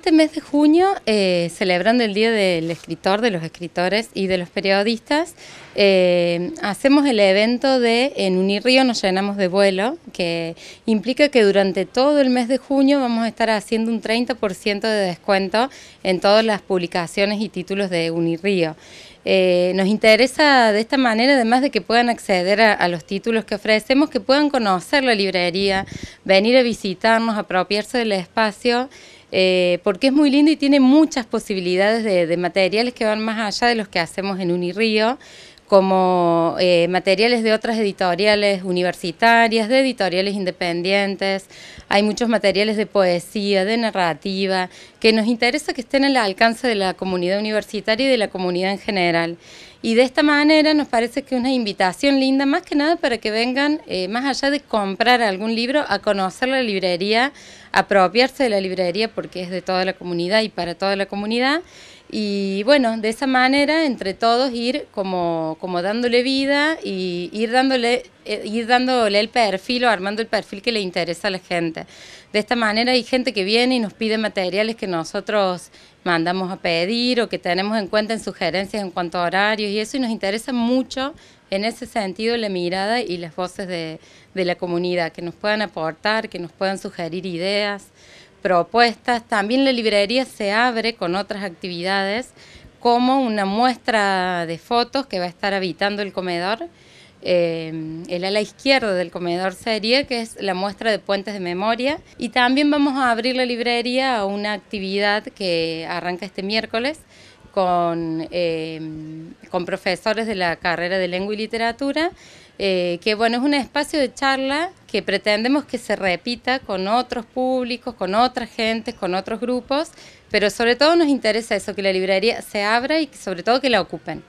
Este mes de junio, eh, celebrando el Día del Escritor, de los escritores y de los periodistas, eh, hacemos el evento de En Unirrío nos llenamos de vuelo, que implica que durante todo el mes de junio vamos a estar haciendo un 30% de descuento en todas las publicaciones y títulos de Unirrío. Eh, nos interesa de esta manera, además de que puedan acceder a, los títulos que ofrecemos, que puedan conocer la librería, venir a visitarnos, apropiarse del espacio eh, porque es muy lindo y tiene muchas posibilidades de, materiales que van más allá de los que hacemos en Unirrío, como eh, materiales de otras editoriales universitarias, de editoriales independientes. Hay muchos materiales de poesía, de narrativa, que nos interesa que estén al alcance de la comunidad universitaria y de la comunidad en general. Y de esta manera nos parece que es una invitación linda, más que nada para que vengan, eh, más allá de comprar algún libro, a conocer la librería, apropiarse de la librería porque es de toda la comunidad y para toda la comunidad. Y bueno, de esa manera, entre todos, ir como, como dándole vida y ir dándole, ir dándole el perfil o armando el perfil que le interesa a la gente. De esta manera hay gente que viene y nos pide materiales que nosotros mandamos a pedir o que tenemos en cuenta en sugerencias en cuanto a horarios y eso, y nos interesa mucho en ese sentido la mirada y las voces de, de la comunidad, que nos puedan aportar, que nos puedan sugerir ideas, propuestas. También la librería se abre con otras actividades, como una muestra de fotos que va a estar habitando el comedor. Eh, el ala izquierda del comedor serie, que es la muestra de puentes de memoria. Y también vamos a abrir la librería a una actividad que arranca este miércoles con, eh, con profesores de la carrera de lengua y literatura eh, que bueno, es un espacio de charla que pretendemos que se repita con otros públicos, con otras gentes, con otros grupos, pero sobre todo nos interesa eso, que la librería se abra y sobre todo que la ocupen.